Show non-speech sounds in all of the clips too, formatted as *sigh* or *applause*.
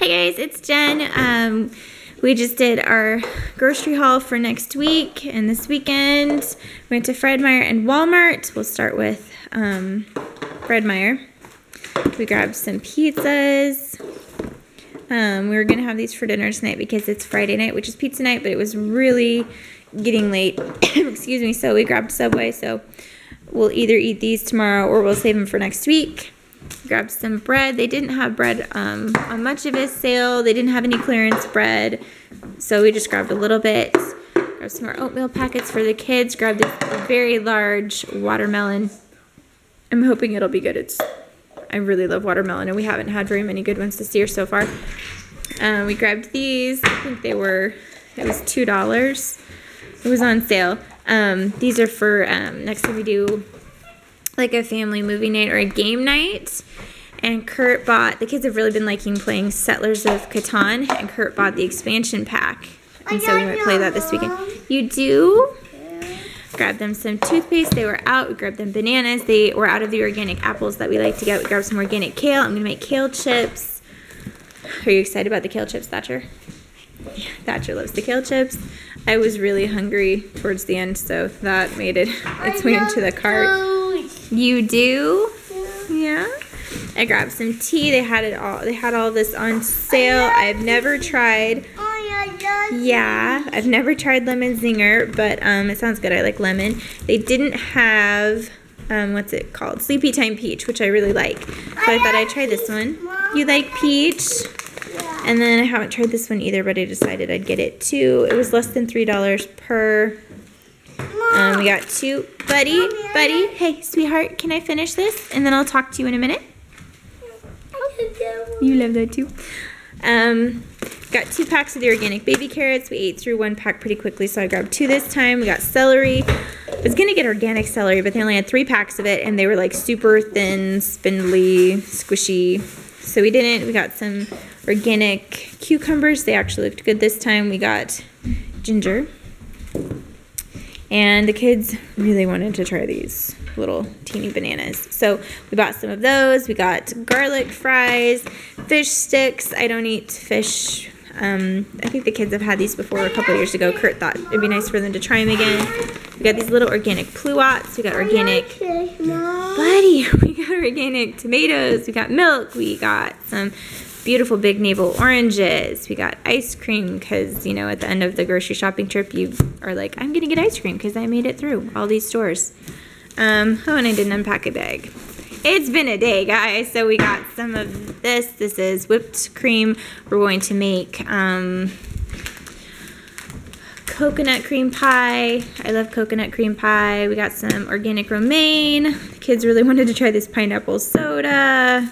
Hey guys, it's Jen. Um, we just did our grocery haul for next week and this weekend. We went to Fred Meyer and Walmart. We'll start with um, Fred Meyer. We grabbed some pizzas. Um, we were gonna have these for dinner tonight because it's Friday night, which is pizza night, but it was really getting late. *coughs* Excuse me. So we grabbed Subway. So we'll either eat these tomorrow or we'll save them for next week grabbed some bread. They didn't have bread um, on much of his sale. They didn't have any clearance bread. So we just grabbed a little bit. Grabbed some more oatmeal packets for the kids. Grabbed this very large watermelon. I'm hoping it'll be good. It's I really love watermelon and we haven't had very many good ones this year so far. Um, we grabbed these. I think they were, it was $2. It was on sale. Um, these are for um, next time we do like a family movie night or a game night. And Kurt bought, the kids have really been liking playing Settlers of Catan, and Kurt bought the expansion pack. And so we might play that this weekend. You do? Grab them some toothpaste. They were out. We grabbed them bananas. They were out of the organic apples that we like to get. We grabbed some organic kale. I'm going to make kale chips. Are you excited about the kale chips, Thatcher? Yeah, *laughs* Thatcher loves the kale chips. I was really hungry towards the end, so that made it its way into the cart. You do? Yeah. I grabbed some tea. They had it all. They had all this on sale. I've never tried. Yeah, I've never tried lemon zinger, but um, it sounds good. I like lemon. They didn't have um, what's it called? Sleepy Time Peach, which I really like. So I thought I'd try this one. You like peach? And then I haven't tried this one either, but I decided I'd get it too. It was less than $3 per um, we got two. Buddy, buddy, hey, sweetheart, can I finish this? And then I'll talk to you in a minute. You love that too. Um, got two packs of the organic baby carrots. We ate through one pack pretty quickly, so I grabbed two this time. We got celery. I was gonna get organic celery, but they only had three packs of it, and they were like super thin, spindly, squishy. So we didn't. We got some organic cucumbers. They actually looked good this time. We got ginger. And the kids really wanted to try these little teeny bananas. So we bought some of those. We got garlic fries, fish sticks. I don't eat fish. Um, I think the kids have had these before a couple years ago. Kurt thought it'd be nice for them to try them again. We got these little organic pluots. We got organic, buddy, *laughs* we got organic tomatoes. We got milk. We got some beautiful big navel oranges. We got ice cream because, you know, at the end of the grocery shopping trip, you are like, I'm going to get ice cream because I made it through all these stores. Um, oh, and I didn't unpack a bag. It's been a day, guys. So we got some of this. This is whipped cream. We're going to make um, coconut cream pie. I love coconut cream pie. We got some organic romaine. The kids really *laughs* wanted to try this pineapple soda.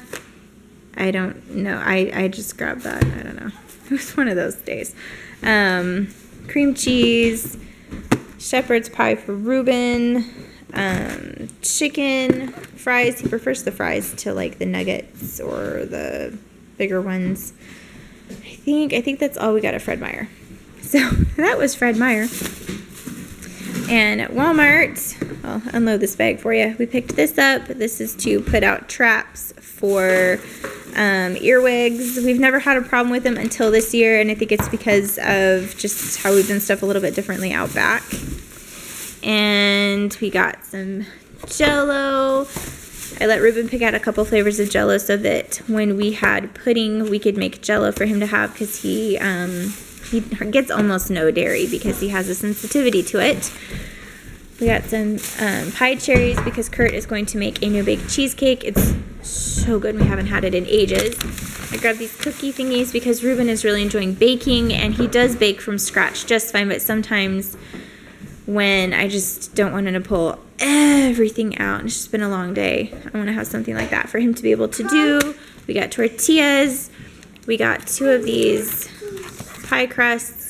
I don't know. I, I just grabbed that. I don't know. *laughs* It was one of those days. Um, cream cheese, shepherd's pie for Ruben, um, chicken, fries. He prefers the fries to like the nuggets or the bigger ones. I think I think that's all we got at Fred Meyer. *laughs* So that was Fred Meyer. And at Walmart, I'll unload this bag for you. We picked this up. This is to put out traps for um, earwigs. We've never had a problem with them until this year, and I think it's because of just how we've done stuff a little bit differently out back. And we got some jello. I let Ruben pick out a couple flavors of jello so that when we had pudding, we could make jello for him to have because he, um, he gets almost no dairy because he has a sensitivity to it. We got some um, pie cherries because Kurt is going to make a new baked cheesecake. It's so good. We haven't had it in ages. I grabbed these cookie thingies because Ruben is really enjoying baking and he does bake from scratch just fine, but sometimes when I just don't want him to pull everything out, and it's just been a long day, I want to have something like that for him to be able to do. We got tortillas. We got two of these pie crusts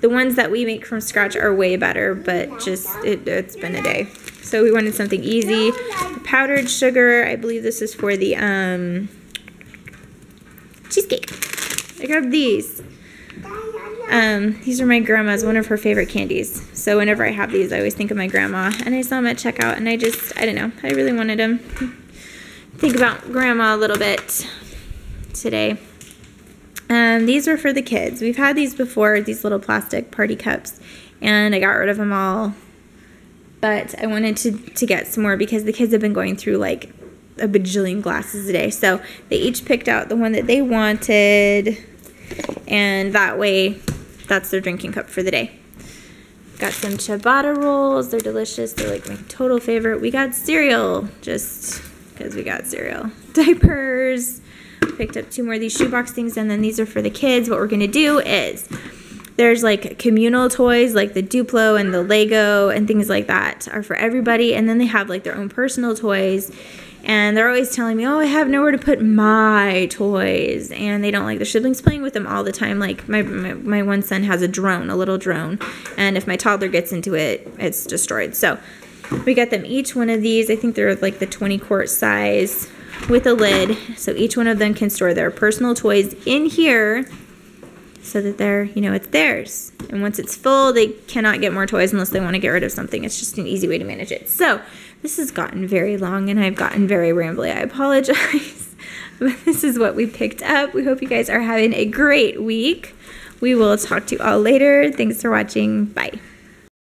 the ones that we make from scratch are way better, but just, it, it's been a day. So we wanted something easy. Powdered sugar, I believe this is for the um, cheesecake. I grabbed these. Um, these are my grandma's, one of her favorite candies. So whenever I have these, I always think of my grandma. And I saw them at checkout, and I just, I don't know, I really wanted them. Think about grandma a little bit today. Um, these were for the kids. We've had these before, these little plastic party cups, and I got rid of them all. But I wanted to, to get some more because the kids have been going through like a bajillion glasses a day. So they each picked out the one that they wanted, and that way, that's their drinking cup for the day. Got some ciabatta rolls. They're delicious. They're like my total favorite. We got cereal just because we got cereal. *laughs* Diapers. Picked up two more of these shoebox things, and then these are for the kids. What we're going to do is there's like communal toys like the Duplo and the Lego and things like that are for everybody. And then they have like their own personal toys and they're always telling me, "Oh, I have nowhere to put my toys," and they don't like their siblings playing with them all the time. Like my, my my one son has a drone, a little drone, and if my toddler gets into it, it's destroyed. So we got them each one of these. I think they're like the 20 quart size with a lid, so each one of them can store their personal toys in here so that they're, you know, it's theirs. And once it's full, they cannot get more toys unless they want to get rid of something. It's just an easy way to manage it. So this has gotten very long and I've gotten very rambly. I apologize. *laughs* but this is what we picked up. We hope you guys are having a great week. We will talk to you all later. Thanks for watching. Bye.